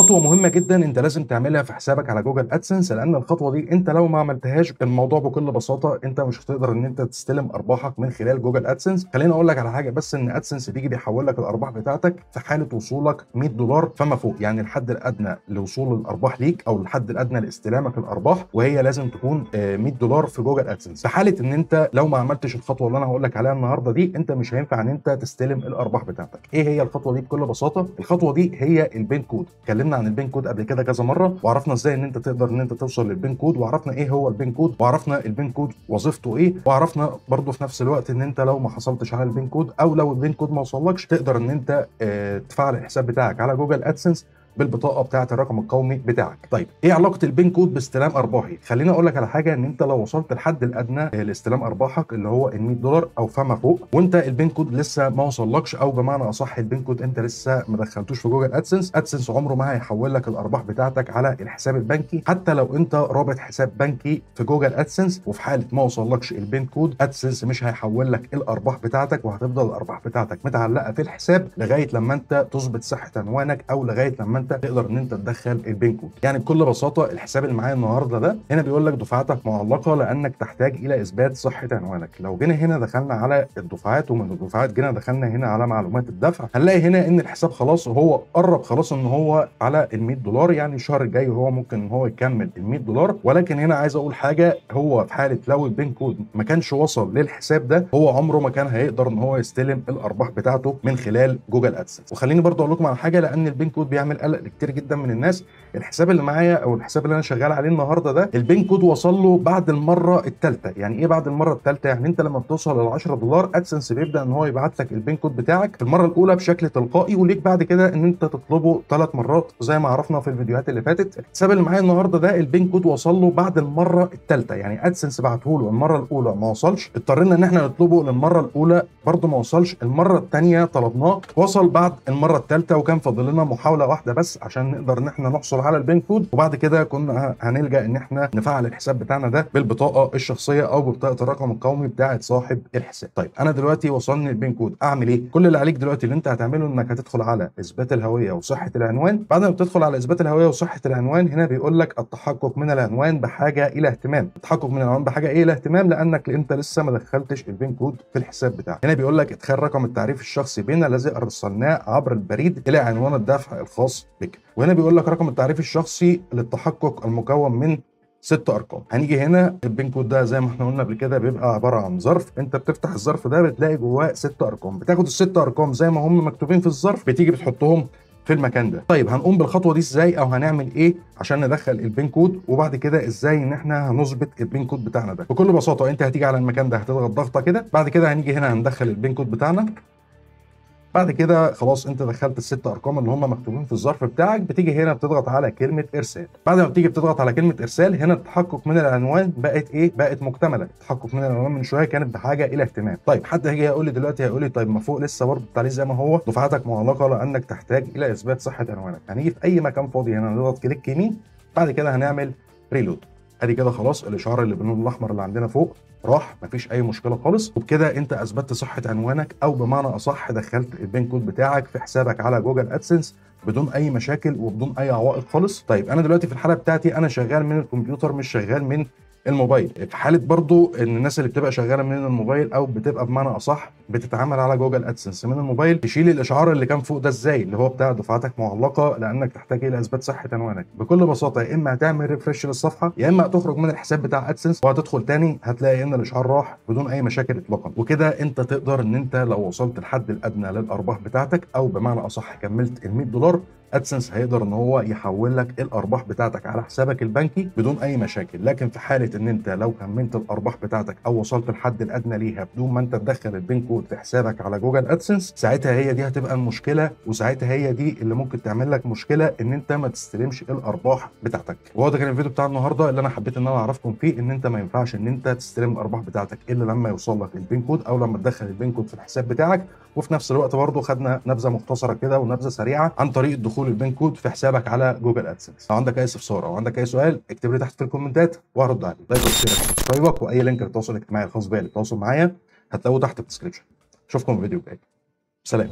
خطوة مهمة جدا أنت لازم تعملها في حسابك على جوجل ادسنس لأن الخطوة دي أنت لو ما عملتهاش الموضوع بكل بساطة أنت مش هتقدر إن أنت تستلم أرباحك من خلال جوجل ادسنس خليني أقول لك على حاجة بس إن ادسنس بيجي بيحول لك الأرباح بتاعتك في حالة وصولك 100 دولار فما فوق يعني الحد الأدنى لوصول الأرباح ليك أو الحد الأدنى لاستلامك الأرباح وهي لازم تكون آه، 100 دولار في جوجل ادسنس في حالة إن أنت لو ما عملتش الخطوة اللي أنا هقول لك عليها النهارده دي أنت مش هينفع إن أنت تستلم الأرباح بتاعتك. إيه هي الخطوة دي بكل بساطة؟ الخطوة دي هي ال PIN code عن ال PIN code قبل كده كذا مرة وعرفنا إزاي إن أنت تقدر إن أنت توصل لل PIN code وعرفنا إيه هو ال PIN code وعرفنا ال PIN code وظيفته إيه وعرفنا برضه في نفس الوقت إن أنت لو ما حصلتش على ال PIN code أو لو ال PIN code ما وصلكش تقدر إن أنت آه تفعل الحساب بتاعك على Google AdSense بالبطاقة بتاعة الرقم القومي بتاعك. طيب إيه علاقة ال PIN code باستلام أرباحي؟ خليني أقول لك على حاجة إن أنت لو وصلت الحد الأدنى لاستلام أرباحك اللي هو ال 100 دولار أو فما فوق وأنت ال PIN code لسه ما وصلكش أو بمعنى أصح ال PIN code أنت لسه ما دخلتوش في Google AdSense AdSense عمره ما هيحول لك الأرباح بتاعتك على الحساب البنكي. حتى لو أنت رابط حساب بنكي في Google AdSense وفي حالة ما وصلكش ال PIN code AdSense مش هيحول لك الأرباح بتاعتك وهتفضل الأرباح بتاعتك متعلقة في الحساب لغاية لما أنت تظبط صحة عنوانك أو لغاية لما انت تقدر ان انت تدخل ال PIN code يعني بكل بساطة الحساب اللي معايا النهارده ده هنا بيقول لك دفعاتك معلقة لأنك تحتاج إلى إثبات صحة عنوانك. لو جينا هنا دخلنا على الدفعات ومن الدفعات جينا دخلنا هنا على معلومات الدفع هنلاقي هنا إن الحساب خلاص هو قرب خلاص إن هو على ال 100 دولار. يعني الشهر الجاي هو ممكن إن هو يكمل ال 100 دولار. ولكن هنا عايز أقول حاجة هو في حالة لو ال PIN code ما كانش وصل للحساب ده هو عمره ما كان هيقدر إن هو يستلم الأرباح بتاعته من خلال Google AdSense. وخليني برضه أقول لكم على حاجة لأن ال PIN code بيعمل قلق كتير جدا من الناس. الحساب اللي معايا أو الحساب اللي أنا شغال عليه النهارده ده ال PIN code وصل له بعد المرة الثالثه يعني إيه بعد المرة الثالثه يعني أنت لما بتوصل ل 10 دولار AdSense بيبدأ إن هو يبعت لك ال PIN code بتاعك في المرة الأولى بشكل تلقائي وليك بعد كده إن أنت تطلبه ثلاث مرات زي ما عرفنا في الفيديوهات اللي فاتت. الحساب اللي معايا النهارده ده ال PIN code وصل له بعد المرة الثالثه يعني AdSense بعته له المرة الأولى ما وصلش. اضطرينا إن إحنا نطلبه للمرة الأولى برضه ما وصلش. المرة الثانية طلبناه وصل بعد المرة الثالثه وكان فاضل لنا محاولة واحدة بس عشان نقدر ان إحنا نحصل على ال PIN code. وبعد كده كنا هنلجأ ان إحنا نفعل الحساب بتاعنا ده بالبطاقة الشخصية أو ببطاقة الرقم القومي بتاعة صاحب الحساب. طيب أنا دلوقتي وصلني ال PIN code. أعمل إيه؟ كل اللي عليك دلوقتي اللي أنت هتعمله إنك هتدخل على إثبات الهوية وصحة العنوان. بعد ما بتدخل على إثبات الهوية وصحة العنوان هنا بيقول لك التحقق من العنوان بحاجة إلى اهتمام. التحقق من العنوان بحاجة إيه إلى اهتمام لأنك أنت لسه ما دخلتش ال PIN code في الحساب بتاعك. هنا بيقول لك ادخال رقم التعريف الشخصي PIN الذي أرسلناه عبر البريد إلى عنوان الدفع الخاص بك وهنا بيقول لك رقم التعريف الشخصي للتحقق المكون من ست أرقام. هنيجي هنا ال PIN code ده زي ما إحنا قلنا قبل كده بيبقى عبارة عن ظرف. انت بتفتح الظرف ده بتلاقي جواه ست أرقام. بتاخد الست أرقام زي ما هم مكتوبين في الظرف بتيجي بتحطهم في المكان ده. طيب هنقوم بالخطوة دي إزاي أو هنعمل إيه عشان ندخل ال PIN code؟ وبعد كده إزاي ان إحنا هنظبط ال PIN code بتاعنا ده؟ بكل بساطة انت هتيجي على المكان ده هتضغط ضغطة كده. بعد كده هنيجي هنا هندخل ال PIN code بتاعنا. بعد كده خلاص انت دخلت الست ارقام اللي هم مكتوبين في الظرف بتاعك بتيجي هنا بتضغط على كلمة إرسال. بعد ما بتيجي بتضغط على كلمة إرسال هنا التحقق من العنوان بقت إيه؟ بقت مكتملة. التحقق من العنوان من شوية كانت بحاجة إلى اهتمام. طيب حد هيجي يقول لي دلوقتي هيقول لي طيب ما فوق لسه برضه التعليق زي ما هو؟ دفعتك معلقة لأنك تحتاج إلى إثبات صحة عنوانك. هنيجي في أي مكان فاضي هنا نضغط click يمين بعد كده هنعمل reload ادي كده خلاص الإشعار اللي باللون الاحمر اللي عندنا فوق راح مفيش أي مشكلة خالص. وبكده أنت أثبتت صحة عنوانك أو بمعنى أصح دخلت ال PIN code بتاعك في حسابك على Google AdSense بدون أي مشاكل وبدون أي عوائق خالص. طيب أنا دلوقتي في الحالة بتاعتي أنا شغال من الكمبيوتر مش شغال من الموبايل. في حالة برضو إن الناس اللي بتبقى شغالة من الموبايل أو بتبقى بمعنى أصح بتتعامل على Google AdSense من الموبايل تشيل الإشعار اللي كان فوق ده إزاي؟ اللي هو بتاع دفعاتك معلقة لأنك تحتاج إلى إثبات صحة عنوانك. بكل بساطة يا إما هتعمل refresh للصفحة يا إما هتخرج من الحساب بتاع AdSense وهتدخل تاني هتلاقي إن الإشعار راح بدون أي مشاكل اطلاقا. وكده أنت تقدر إن أنت لو وصلت الحد الأدنى للأرباح بتاعتك أو بمعنى أصح كملت ال 100 دولار AdSense هيقدر إن هو يحول لك الأرباح بتاعتك على حسابك البنكي بدون أي مشاكل. لكن في حالة إن أنت لو كملت الأرباح بتاعتك أو وصلت الحد الأدنى ليها بدون ما أنت تدخل ال PIN code في حسابك على Google AdSense ساعتها هي دي هتبقى المشكلة وساعتها هي دي اللي ممكن تعمل لك مشكلة إن أنت ما تستلمش الأرباح بتاعتك. وهو ده كان الفيديو بتاع النهارده؟ اللي أنا حبيت إن أنا أعرفكم فيه إن أنت ما ينفعش إن أنت تستلم الأرباح بتاعتك إلا لما يوصل لك ال PIN code أو لما تدخل ال PIN code في الحساب بتاعك. وفي نفس الوقت برضه خدنا نبذة مختصرة كده ونبذة سريعة عن طريقه دخول ال PIN code في حسابك على Google AdSense. لو عندك أي استفسار أو عندك أي سؤال اكتب لي تحت في الكومنتات وهرد عليك like و share subscribe وأي link للتواصل الاجتماعي الخاص بيا للتواصل معايا هتلاقوه تحت في ال description اشوفكم في الفيديو الجاي سلام.